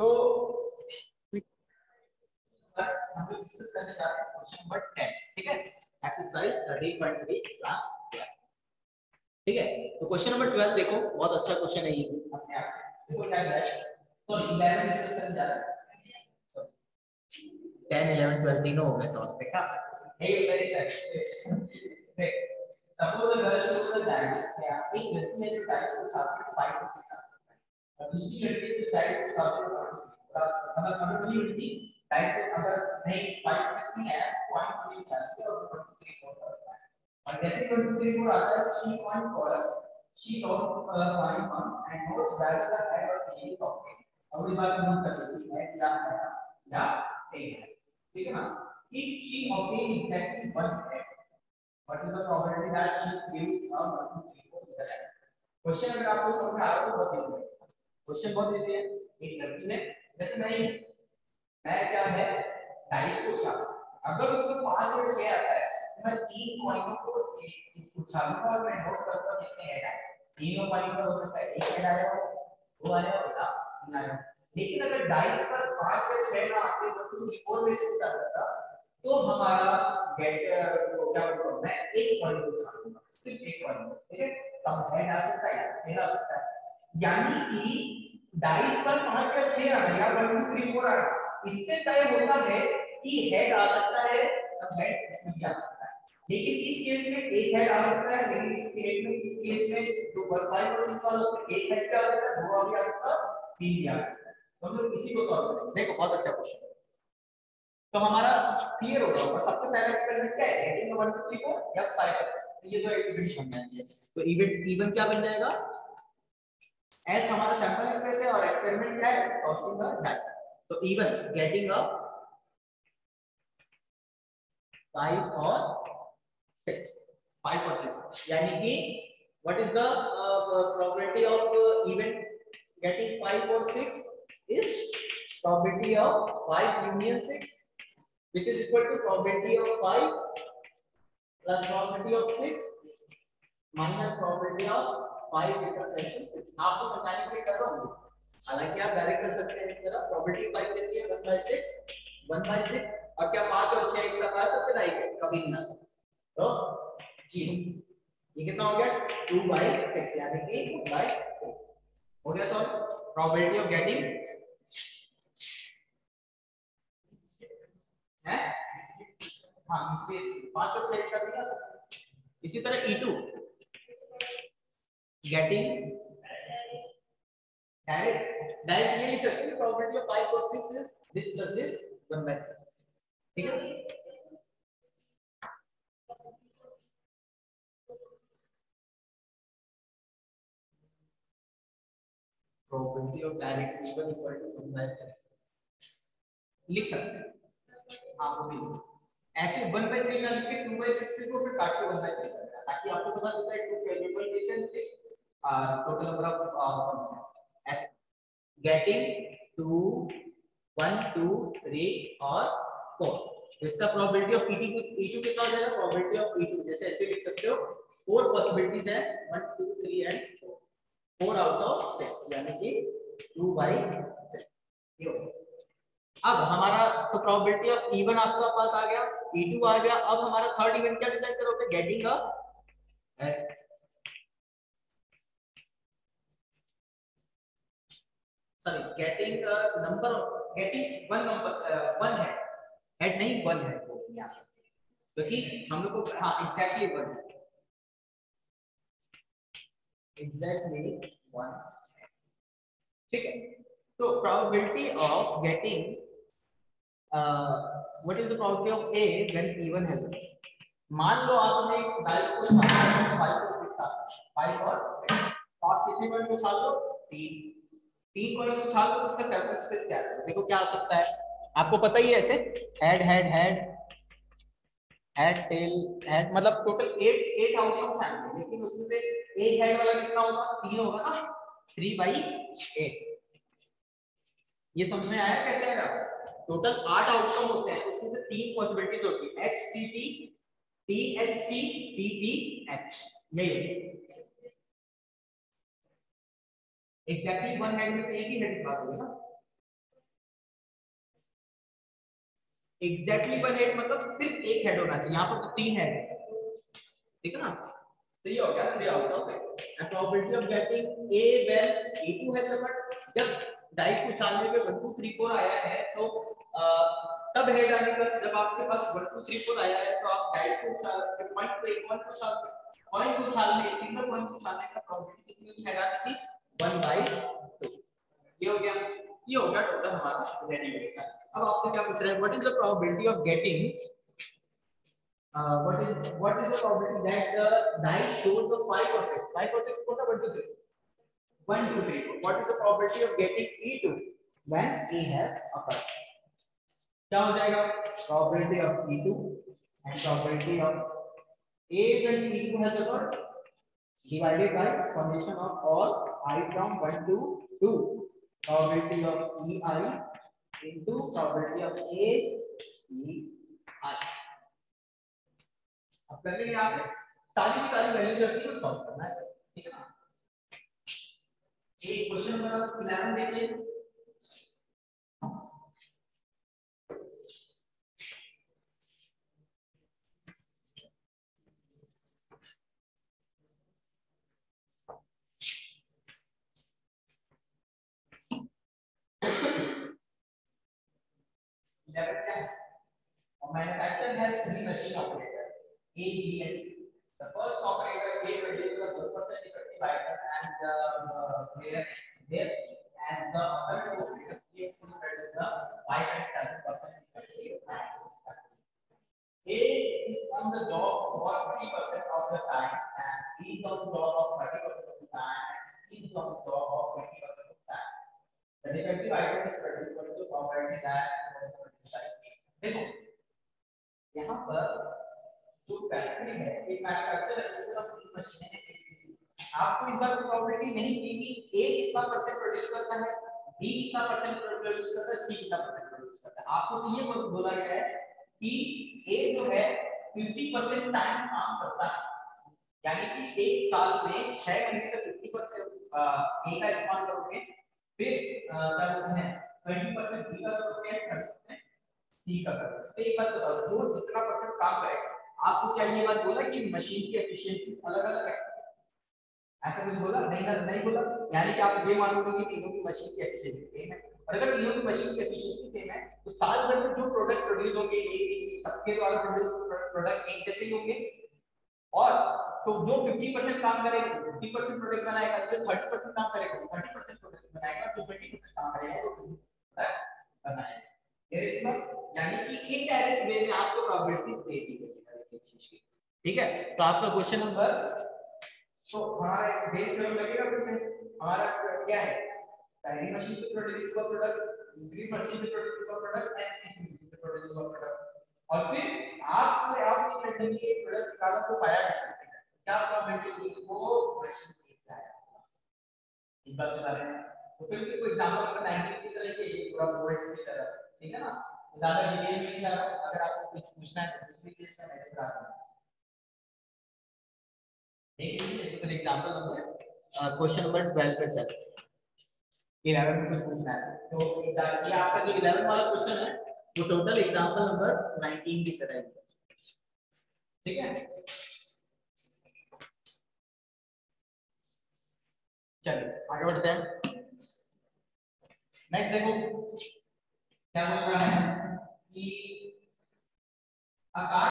तो question number 10 ठीक exercise 13.3 class 12 ठीक क्वेश्चन नंबर 12 देखो, बहुत अच्छा क्वेश्चन है ये अपने आप देखो क्या है सॉरी 11 डिस्कस करने जा रहे 10 11 12 तीनों हो गए सॉल्व देखा suppose the girl shows the diagram क्या एक लड़की जो टाइप्स को साथ में 5 और 6 आ सकता और दूसरी लड़की जो टाइप्स को साथ में मतलब कोई लड़की टाइप्स को अगर नहीं 5 और 6 नहीं है पॉइंट को नहीं चाहिए और 1 2 3 4 करता है और जैसे 1 2 3 4 आता है she point she knows uh, five months and knows that the head or tail is of it अब इस बात नोट कर लीजिए हेड या है या टेल है ठीक है ना if she obtain exactly one head what is the probability that she gives a one two three four इधर है क्वेश्चन अगर आपको समझ आ रहा हो तो बहुत इजी है क्वेश्चन बहुत इजी है एक लड़की ने जैसे मैं मैं क्या है डाइस को उछाल अगर उसमें पाँच और छह आता है तो मैं तीन कॉइनों को उछालूँगा और मैं नोट करूँगा कितने हेड आए तीनों कॉइन का हो सकता है एक हेड आया दो या तीन आया लेकिन अगर डाइस पर पाँच या छह ना आते तो टू फोर में से उठा जाता तो हमारा गेट को क्या बोलते हैं मैं एक कॉइन को उछालूँगा सिर्फ़ एक कॉइन ठीक है? कम हेड आ सकता है हेड आ सकता है। यानी कि डाइस पर पाँच या छह आ रहा या वन टू थ्री फोर आ इससे तय होता है कि हेड आ सकता है, तब हेड इसमें भी आ सकता है। लेकिन इस केस में एक हेड आ सकता है, लेकिन इस केस में, इस केस में जो वन फाइव और सिक्स वाला उसमें एक हेड आ सकता है, दो भी आ सकता है, तीन भी आ सकता है। तो इसी को सॉल्व करेंगे। देखो, बहुत अच्छा क्वेश्चन तो हमारा क्लियर हो गया सबसे पहला एक्सपेरिमेंट क्या है? हेडिंग 1 2 3 4 या 5 तो ये तो इवेंट बन जाएँगे तो इवेंट्स इवन क्या बन जाएगा? एस हमारा सैंपल स्पेस है और एक्सपेरिमेंट क्या है टॉसिंग द तो इवन गेटिंग अ 5 और 6 5 और 6 यानी कि the uh, probability of uh, even getting 5 or 6 is probability of 5 union 6 which is equal to probability of 5 plus probability of 6 minus probability of 5 intersection 6 आपको समझाने के लिए कर रहा हूँ हालाँकि आप डायरेक्ट कर सकते हैं इस तरह, probability 5 देती है 1 by 6 1 by 6 और क्या 5 और 6 एक साथ आ सकते नहीं कभी नहीं आ सकते। तो ज़ीरो ये कितना हो गया? 2 by 6 यानी कि 1 by 4 हो गया सॉल्व probability of getting? है? हाँ पाँच और छह का भी आ सकता। इसी तरह E2 गेटिंग डायरेक्ट डायरेक्ट ये लिख सकते हैं प्रोबेबिलिटी ऑफ़ 5 और 6 is this plus this 1 by 3 ठीक है probability of direct equal equal to 1 by 3 लिख सकते हैं। हाँ वो भी ऐसे 1 बाय 3 ना लिख के 2 बाय 6 को फिर काट के 1 बाय 3 करना ताकि आपको पता चलता है 2 favourable case and 6 total number of ऐसे. गेटिंग 2 1 2 3 और 4 तो इसका प्रोबेबिलिटी ऑफ़ E2 E2 कितना हो जाएगा? प्रोबेबिलिटी ऑफ़ E2 जैसे ऐसे लिख सकते हो फोर पॉसिबिलिटीज है. 1 2 3 एंड 4 4 आउट ऑफ़ 6 यानी कि 2 बाय 3 अब हमारा तो प्रोबेबिलिटी ऑफ़ E1 आपके पास आ गया E2 आ गया. अब हमारा थर्ड इवेंट क्या डिसाइड करोगे? Getting a sorry getting a number of getting one number uh, one head head नहीं one को यहाँ क्योंकि हम लोग को हाँ exactly one exactly one ठीक है तो probability of getting uh, what is the probability of A when even has a मान लो आपने डाइस को फाइव और सिक्स फाइव और आप कितने पॉइंट को छाल लो तीन तीन कॉइन को छाल दो तो उसका सैंपल स्पेस क्या है देखो क्या आ सकता है। आपको पता ही है ऐसे। Head head head head tail head मतलब टोटल 8 8 आउटकम्स आएँगे लेकिन उसमें से एक हेड वाला कितना होगा? तीन होगा ना। 3 बाई 8 ये समझ में आया कैसे आएगा टोटल 8 आउटकम होते हैं। उसमें से तीन पॉसिबिलिटीज होती है। H T T T H T T T H यही। एग्जैक्टली वन हेड में तो एक ही हेड की बात होगी ना? एग्जैक्टली वन हेड मतलब सिर्फ़ एक हेड होना चाहिए, यहाँ पर तो तीन हेड ठीक है ना? तो ये हो गया three out of eight probability of getting a well a two है बट जब डाइस को उछालने पे वन टू थ्री फोर आया है तो तब हेड आने पर जब आपके पास वन टू थ्री फोर आया है तो आप डाइस को उछाल पॉइंट पे एक पॉइंट को उछाल पॉइंट को उछालने सिंगल पॉइंट को उछालने का प्रोबेबिलिटी कितनी होगी? हेड आने की 1 बाय 2 ये हो गया ये हो गया टोटल हमारा रेडी हो गया अब आपसे क्या पूछ रहे हैं what is the probability of getting what is what is the probability that the dice shows the 5 or 6 5 or 6 what 1 2 3 1 2 3 what is the probability of getting e2 when a has occurred क्या हो जाएगा probability of e2 and probability of a when e2 has occurred divided by summation of all i from 1 to 2 probability of ei into probability of a e i. अब पहले यहाँ से सारी की सारी वैल्यूज़ रखनी है सॉल्व करना है। ठीक है ना? एक क्वेश्चन नंबर 11 देखिए। A manufacturer has three machine operators, A, B, and C. The first operator A produces the good percent effective item and the uh, and the other two operators A and C produce the five and seven percent effective. A is on the job for 50 percent of the time, and B is on the job of 30 percent of the time, and C is on the job of 20 percent of the time. The defective item is produced for the property that देखो यहाँ पर जो factory है, एक manufacture register of machine है आपको इस बार कोई प्रॉपर्टी नहीं कि ए कितना परसेंट प्रोड्यूस करता है बी कितना परसेंट प्रोड्यूस करता है सी कितना परसेंट प्रोड्यूस करता है। आपको तो ये बोला गया है कि ए जो है 50 परसेंट टाइम काम करता है। यानी कि एक साल में 6 महीने तक 50 परसेंट ए का इस्तेमाल करोगे, फिर क्या बोलते हैं 20 परसेंट बी का करोगे 30 परसेंट सी का करोगे तो एक बात बताओ, जो जितना परसेंट काम करेगा, आपको क्या ये बात बोला कि मशीन की एफिशिएंसी अलग-अलग है? ऐसा कुछ बोला? नहीं ना नहीं बोला। यानी कि आप ये मानोगे कि तीनों की मशीन की एफिशिएंसी सेम है। और अगर तीनों की मशीन की एफिशिएंसी सेम है तो साल भर में जो प्रोडक्ट प्रोड्यूस होंगे ए बी सी सबके द्वारा प्रोड्यूस प्रोडक्ट एक जैसे ही होंगे। और तो जो 50% काम करेगा 50% प्रोडक्ट बनाएगा, जो 30% काम करेगा 30% प्रोडक्ट बनाएगा जो 20% काम करेगा वो बनाएगा यानी कि इनडायरेक्ट वे में आपको प्रोबेबिलिटीज दे दी गई है चीज़ की ठीक है? तो आपका क्वेश्चन नंबर तो हमारा बेस कर लगेगा फिर हमारा क्या है? पहली मशीन से प्रोड्यूस हुआ प्रोडक्ट दूसरी मशीन से प्रोड्यूस हुआ प्रोडक्ट एंड तीसरी मशीन से प्रोड्यूस हुआ प्रोडक्ट और फिर आप आप ये कहेंगे प्रोडक्ट निकाला तो पाया क्या प्रोबेबिलिटी वो मशीन के साथ इस बात बता रहे हैं तो फिर कोई एग्जांपल अगर 19 की तरह के पूरा वर्ड्स की तरह, ठीक है ना? ज़्यादा डिटेल में नहीं जा रहा अगर आपको कुछ पूछना है तो दूसरी केस में मैं बता रहा हूँ तो एग्जांपल नंबर क्वेश्चन नंबर 12 पर चल। 11 में कुछ पूछना है। तो ये आपका जो 11 वाला क्वेश्चन है, वो टोटल एग्जांपल नंबर 19 की तरह है। ठीक है? चलिए आगे बढ़ते हैं। नेक्स्ट देखो। क्या बोल रहा है? कि आकार